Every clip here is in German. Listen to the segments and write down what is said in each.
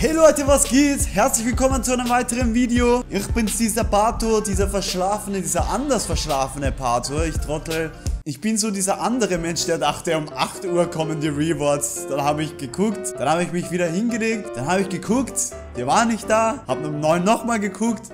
Hey Leute, was geht? Herzlich willkommen zu einem weiteren Video. Ich bin's, dieser Pato, dieser verschlafene, dieser anders verschlafene Pato. Ich trottel. Ich bin so dieser andere Mensch, der dachte, um 8 Uhr kommen die Rewards. Dann habe ich geguckt, dann habe ich mich wieder hingelegt, dann habe ich geguckt, die waren nicht da, habe um 9 nochmal geguckt,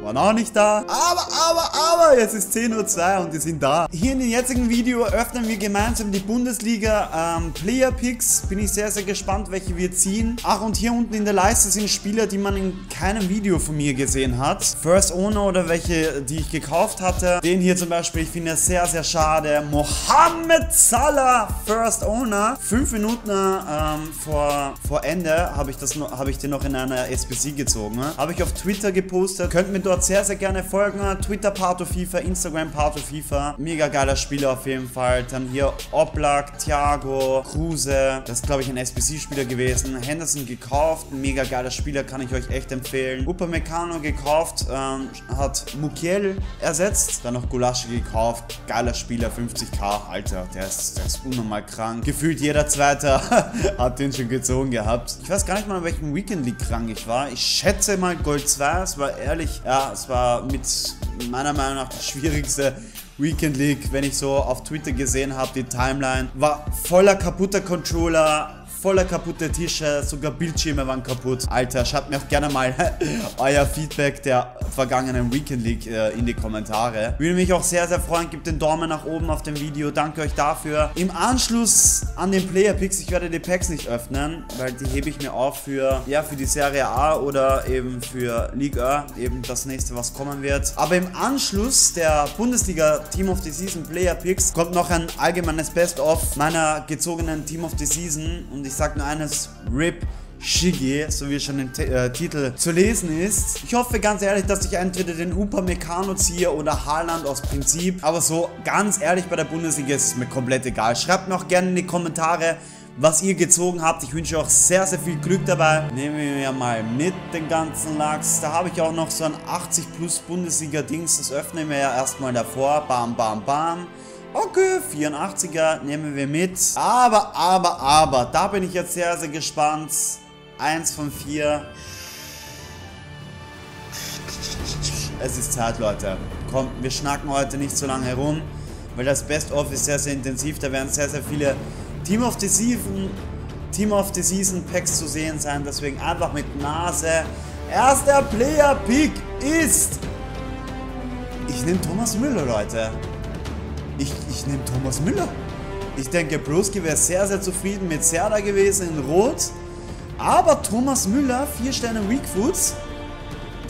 waren auch nicht da. Aber, aber, aber, jetzt ist 10.02 Uhr und die sind da. Hier in dem jetzigen Video öffnen wir gemeinsam die Bundesliga ähm, Player Picks. Bin ich sehr, sehr gespannt, welche wir ziehen. Ach, und hier unten in der Leiste sind Spieler, die man in keinem Video von mir gesehen hat. First Owner oder welche, die ich gekauft hatte. Den hier zum Beispiel, ich finde es sehr, sehr schade. Mohamed Salah, First Owner. Fünf Minuten ähm, vor, vor Ende habe ich, hab ich den noch in einer SBC gezogen. Ne? Habe ich auf Twitter gepostet. Könnt mir dort sehr, sehr gerne folgen. Twitter Parto FIFA, Instagram Parto FIFA. Mega geiler Spieler auf jeden Fall. Dann hier Oblak, Thiago, Kruse. Das ist, glaube ich, ein SBC-Spieler gewesen. Henderson gekauft. Mega geiler Spieler, kann ich euch echt empfehlen. Upamecano gekauft. Ähm, hat Mukiel ersetzt. Dann noch Gulaschi gekauft. Geiler Spieler, 50k. Alter, der ist, der ist unnormal krank. Gefühlt jeder Zweite hat den schon gezogen gehabt. Ich weiß gar nicht mal, in welchem Weekend League krank ich war. Ich schätze mal Gold 2. Es war ehrlich, ja, es war mit meiner Meinung nach das schwierigste Weekend League, wenn ich so auf Twitter gesehen habe, die Timeline. War voller kaputter Controller, voller kaputte Tische, sogar Bildschirme waren kaputt. Alter, schreibt mir auch gerne mal euer Feedback der vergangenen Weekend League äh, in die Kommentare. Würde mich auch sehr, sehr freuen. Gebt den Daumen nach oben auf dem Video. Danke euch dafür. Im Anschluss an den Player Picks, ich werde die Packs nicht öffnen, weil die hebe ich mir auf für, ja, für die Serie A oder eben für Liga, eben das nächste, was kommen wird. Aber im Anschluss der Bundesliga Team of the Season Player Picks kommt noch ein allgemeines Best-of meiner gezogenen Team of the Season und ich sage nur eines, RIP Shigi, so wie schon im T äh, Titel zu lesen ist. Ich hoffe ganz ehrlich, dass ich entweder den Upamecano ziehe oder Haaland aus Prinzip. Aber so ganz ehrlich bei der Bundesliga ist es mir komplett egal. Schreibt mir auch gerne in die Kommentare, was ihr gezogen habt. Ich wünsche euch sehr, sehr viel Glück dabei. Nehmen wir mal mit den ganzen Lachs. Da habe ich auch noch so ein 80 plus Bundesliga-Dings. Das öffnen wir ja erstmal davor. Bam, bam, bam. Okay, 84er nehmen wir mit. Aber, aber, aber, da bin ich jetzt sehr, sehr gespannt. Eins von vier. Es ist Zeit, Leute. Kommt, wir schnacken heute nicht so lange herum, weil das Best-of ist sehr, sehr intensiv. Da werden sehr, sehr viele Team of the Season, Team of the Season Packs zu sehen sein. Deswegen einfach mit Nase. Erster Player-Pick ist... Ich nehme Thomas Müller, Leute. Ich, ich nehme Thomas Müller. Ich denke, Broski wäre sehr, sehr zufrieden mit Serda gewesen in Rot. Aber Thomas Müller, 4 Sterne Weak Foods,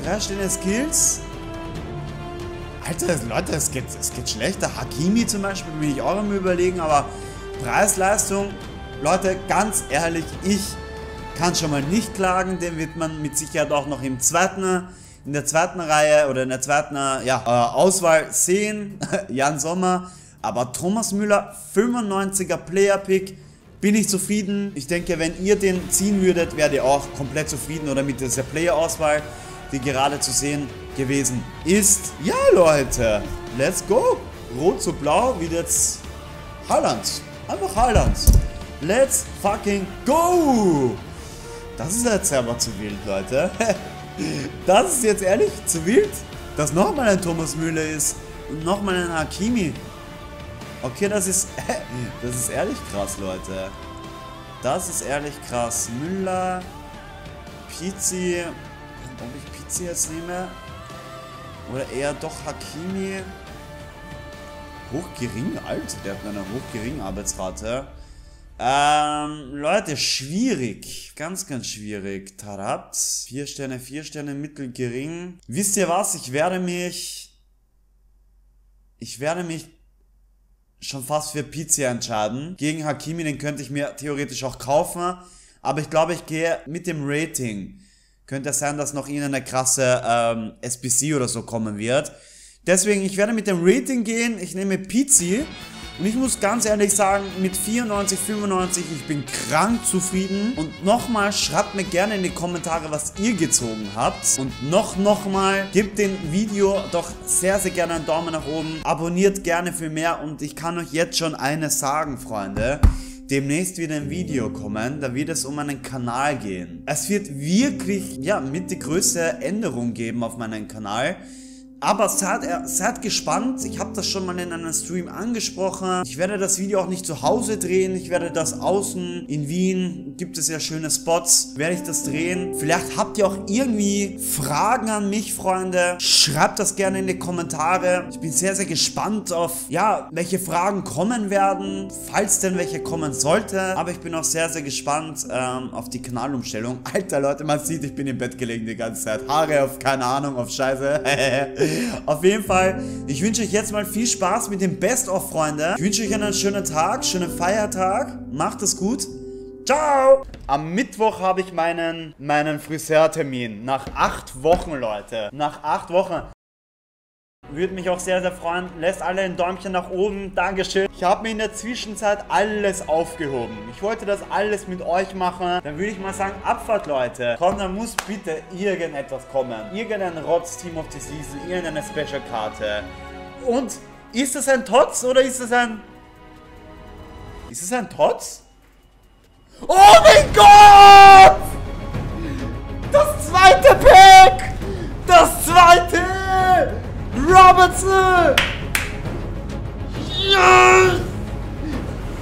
3 Sterne Skills. Alter, Leute, es geht, es geht schlechter. Hakimi zum Beispiel bin ich auch am überlegen, aber Preis-Leistung, Leute, ganz ehrlich, ich kann schon mal nicht klagen. Den wird man mit Sicherheit auch noch im zweiten in der zweiten Reihe oder in der zweiten ja, äh, Auswahl sehen. Jan Sommer. Aber Thomas Müller, 95er Player-Pick. Bin ich zufrieden. Ich denke, wenn ihr den ziehen würdet, wärt ihr auch komplett zufrieden oder mit dieser Player-Auswahl, die gerade zu sehen gewesen ist. Ja, Leute, let's go. Rot zu blau wie jetzt Haaland. Einfach Haaland. Let's fucking go. Das ist jetzt aber zu wild, Leute. Das ist jetzt ehrlich zu wild, dass nochmal ein Thomas Müller ist und nochmal ein Hakimi. Okay, das ist, das ist ehrlich krass, Leute. Das ist ehrlich krass. Müller, Pizzi, ob ich Pizzi jetzt nehme? Oder eher doch Hakimi? Hochgering, Alter, der hat eine hochgeringe Arbeitsrate. Ähm, Leute, schwierig. Ganz, ganz schwierig. Tarat. Vier Sterne, vier Sterne, mittel, gering. Wisst ihr was? Ich werde mich... Ich werde mich schon fast für Pizza entscheiden. Gegen Hakimi, den könnte ich mir theoretisch auch kaufen. Aber ich glaube, ich gehe mit dem Rating. Könnte sein, dass noch ihnen eine krasse ähm, SBC oder so kommen wird. Deswegen, ich werde mit dem Rating gehen. Ich nehme Pizzi. Und ich muss ganz ehrlich sagen, mit 94, 95, ich bin krank zufrieden. Und nochmal, schreibt mir gerne in die Kommentare, was ihr gezogen habt. Und noch, nochmal, gebt dem Video doch sehr, sehr gerne einen Daumen nach oben. Abonniert gerne für mehr. Und ich kann euch jetzt schon eines sagen, Freunde. demnächst wieder ein Video kommen. Da wird es um meinen Kanal gehen. Es wird wirklich, ja, mit die größte Änderung geben auf meinem Kanal. Aber seid, seid gespannt, ich habe das schon mal in einem Stream angesprochen. Ich werde das Video auch nicht zu Hause drehen, ich werde das außen in Wien, gibt es ja schöne Spots, werde ich das drehen. Vielleicht habt ihr auch irgendwie Fragen an mich, Freunde. Schreibt das gerne in die Kommentare. Ich bin sehr, sehr gespannt auf, ja, welche Fragen kommen werden, falls denn welche kommen sollte. Aber ich bin auch sehr, sehr gespannt ähm, auf die Kanalumstellung. Alter Leute, man sieht, ich bin im Bett gelegen die ganze Zeit. Haare auf, keine Ahnung, auf Scheiße. Auf jeden Fall, ich wünsche euch jetzt mal viel Spaß mit dem Best-of, Freunde. Ich wünsche euch einen schönen Tag, schönen Feiertag. Macht es gut. Ciao! Am Mittwoch habe ich meinen, meinen Friseurtermin. Nach acht Wochen, Leute. Nach acht Wochen. Würde mich auch sehr, sehr freuen. Lässt alle ein Däumchen nach oben. Dankeschön. Ich habe mir in der Zwischenzeit alles aufgehoben. Ich wollte das alles mit euch machen. Dann würde ich mal sagen, Abfahrt, Leute. Komm, dann muss bitte irgendetwas kommen. Irgendein Rotz Team of the Season. Irgendeine Special-Karte. Und ist es ein Tots oder ist es ein... Ist es ein Tots? Oh mein Gott! Das zweite Pack! Das zweite! Robertson! Yes!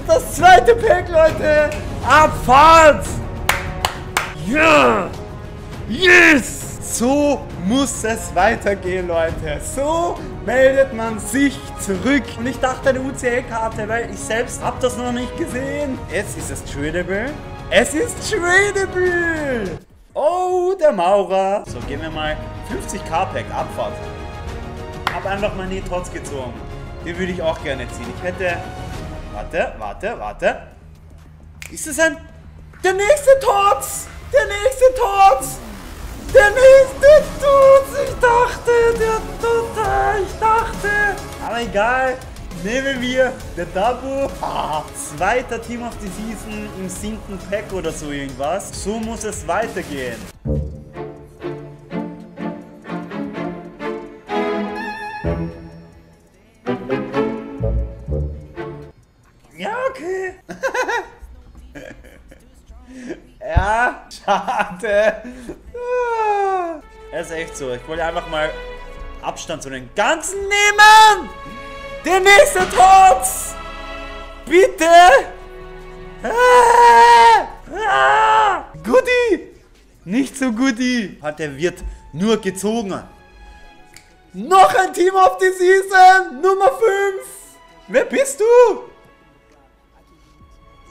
Das zweite Pack, Leute! Abfahrt! Ja! Yes! So muss es weitergehen, Leute. So meldet man sich zurück. Und ich dachte eine UCL-Karte, weil ich selbst habe das noch nicht gesehen. Jetzt ist es tradable. Es ist tradable! Oh, der Maurer. So, gehen wir mal 50k Pack, Abfahrt habe einfach mal nie Trotz gezogen. Den würde ich auch gerne ziehen. Ich hätte... Warte, warte, warte. Ist es ein... Der nächste Tots! Der nächste Tots! Der nächste Tots! Ich dachte, der Tote! Ich dachte! Aber egal. Nehmen wir der Dabu. Ah, zweiter Team of the Season im siebten Pack oder so irgendwas. So muss es weitergehen. ja, schade. Es ist echt so. Ich wollte einfach mal Abstand zu den Ganzen nehmen. Der nächste Trotz. Bitte. Ah, ah, Goodie. Nicht so Goodie. Hat der wird nur gezogen. Noch ein Team of the Season. Nummer 5. Wer bist du?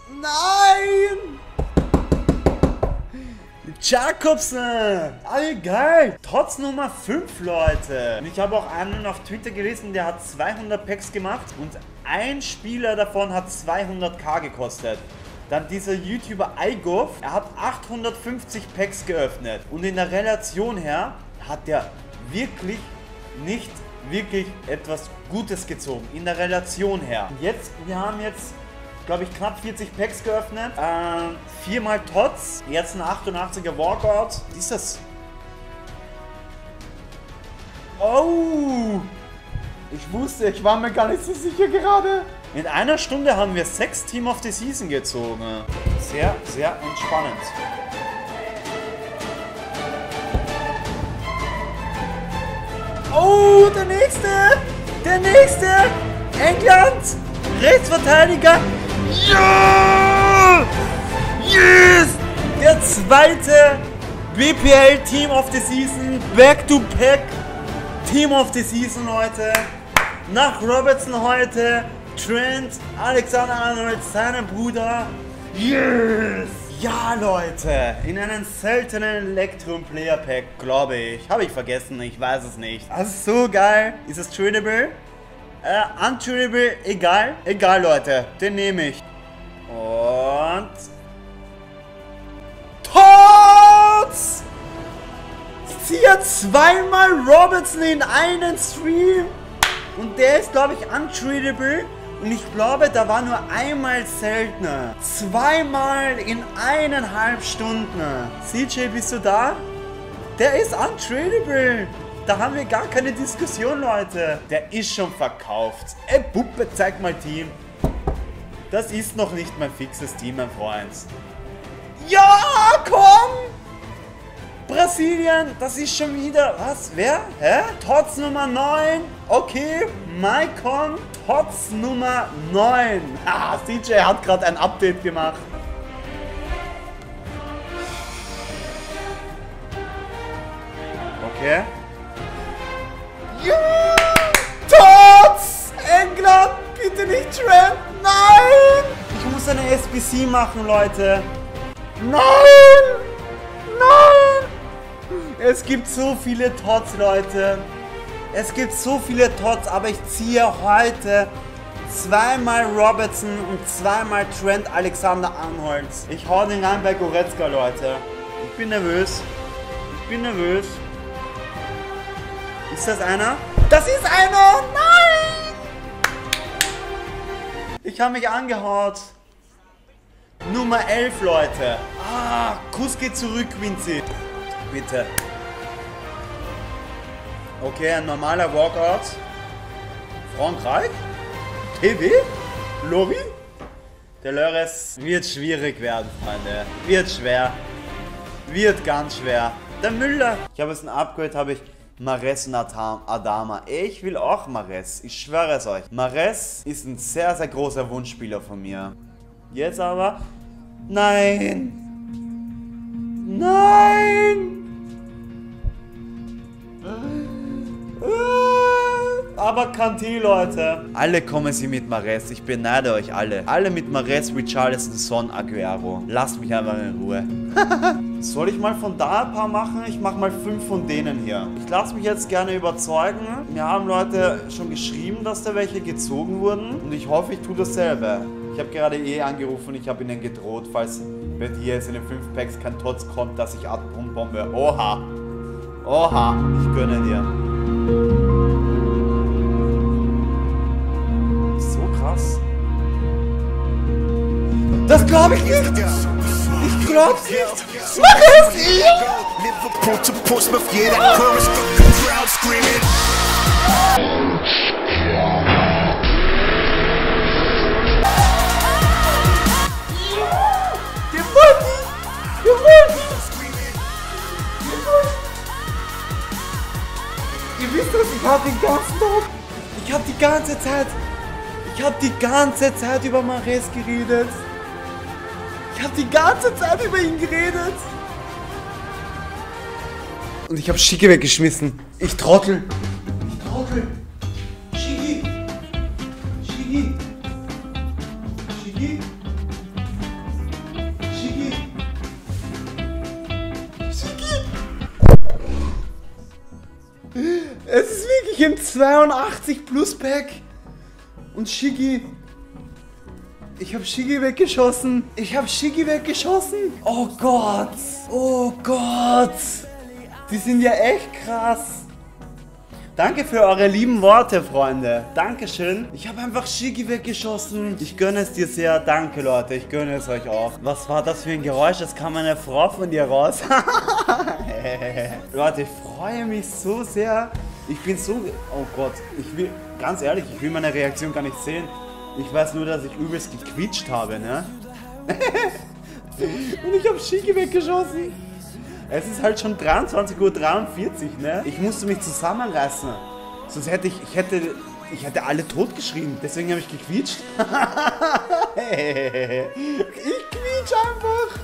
Nein! Jacobsen! All geil! Trotz Nummer 5, Leute. Und ich habe auch einen auf Twitter gelesen, der hat 200 Packs gemacht und ein Spieler davon hat 200k gekostet. Dann dieser YouTuber iGov, er hat 850 Packs geöffnet. Und in der Relation her hat der wirklich nicht wirklich etwas Gutes gezogen. In der Relation her. Jetzt, wir haben jetzt glaube ich, knapp 40 Packs geöffnet. Ähm, viermal Tots. Jetzt ein 88er Walkout. Wie ist das? Oh! Ich wusste, ich war mir gar nicht so sicher gerade. In einer Stunde haben wir sechs Team of the Season gezogen. Sehr, sehr entspannend. Oh, der nächste! Der nächste! England! Rechtsverteidiger! Ja! Yes! Der zweite BPL Team of the Season, Back to Pack Team of the Season heute. Nach Robertson heute, Trent, Alexander Arnold, seinem Bruder. Yes! Ja, Leute, in einem seltenen Electrum Player Pack, glaube ich. Habe ich vergessen, ich weiß es nicht. Also so geil. Ist es tradable? Äh, untradable, egal. Egal, Leute. Den nehme ich. Und... Tots! Ziehe zweimal Robertson in einen Stream. Und der ist, glaube ich, untradable. Und ich glaube, da war nur einmal seltener. Zweimal in eineinhalb Stunden. CJ, bist du da? Der ist untradable. Da haben wir gar keine Diskussion, Leute. Der ist schon verkauft. Ey, Puppe, zeig mal Team. Das ist noch nicht mein fixes Team, mein Freund. Ja, komm! Brasilien, das ist schon wieder... Was? Wer? Hä? Tots Nummer 9. Okay, Maicon, Tots Nummer 9. Ah, CJ hat gerade ein Update gemacht. Okay. Tots! England! Bitte nicht Trent! Nein! Ich muss eine SBC machen, Leute. Nein! Nein! Es gibt so viele Tots, Leute. Es gibt so viele Tots, aber ich ziehe heute zweimal Robertson und zweimal Trent Alexander Arnold. Ich hau den rein bei Goretzka, Leute. Ich bin nervös. Ich bin nervös. Ist das einer? Das ist einer! Nein! Ich habe mich angehaut. Nummer 11, Leute. Ah, Kuss geht zurück, Vinci. Bitte. Okay, ein normaler Walkout. Frankreich? TV? Lori? Der Lores wird schwierig werden, Freunde. Wird schwer. Wird ganz schwer. Der Müller. Ich habe jetzt ein Upgrade, habe ich Mares und Adama. Ich will auch Mares. Ich schwöre es euch. Mares ist ein sehr, sehr großer Wunschspieler von mir. Jetzt aber... Nein! Nein! Aber Kanté, Leute. Alle kommen sie mit Mares. Ich beneide euch alle. Alle mit Mares, Richarlison, Son, Aguero. Lasst mich einfach in Ruhe. Soll ich mal von da ein paar machen? Ich mache mal fünf von denen hier. Ich lasse mich jetzt gerne überzeugen. Mir haben Leute schon geschrieben, dass da welche gezogen wurden. Und ich hoffe, ich tue dasselbe. Ich habe gerade eh angerufen ich habe ihnen gedroht, falls bei dir jetzt in den 5 Packs kein Tots kommt, dass ich Atombombe. Oha. Oha. Ich gönne dir. Das glaube ich nicht. Ich glaub's nicht. Mach es! Liverpool to Portsmouth, yeah! Ihr wisst das, ich habe den ganzen Tag, ich habe die ganze Zeit, ich habe die ganze Zeit über Mares geredet. Ich habe die ganze Zeit über ihn geredet. Und ich habe Schicke weggeschmissen. Ich trottel. Ich trottel. Schicki. Schicki. Schicki. Schicki. Schicki. Es ist wirklich im 82 Plus Pack. Und Shiggy. Ich habe Shiggy weggeschossen. Ich habe Shiggy weggeschossen. Oh Gott. Oh Gott. Die sind ja echt krass. Danke für eure lieben Worte, Freunde. Dankeschön. Ich habe einfach Shiggy weggeschossen. Ich gönne es dir sehr. Danke, Leute. Ich gönne es euch auch. Was war das für ein Geräusch? Das kam eine Frau von dir raus. Leute, ich freue mich so sehr. Ich bin so... Oh Gott. Ich will... Ganz ehrlich, ich will meine Reaktion gar nicht sehen. Ich weiß nur, dass ich übelst gequietscht habe, ne? Und ich habe Shiggy weggeschossen. Es ist halt schon 23.43 Uhr, ne? Ich musste mich zusammenreißen. Sonst hätte ich, ich hätte, ich hätte alle totgeschrien. Deswegen habe ich gequietscht. ich quietsch einfach.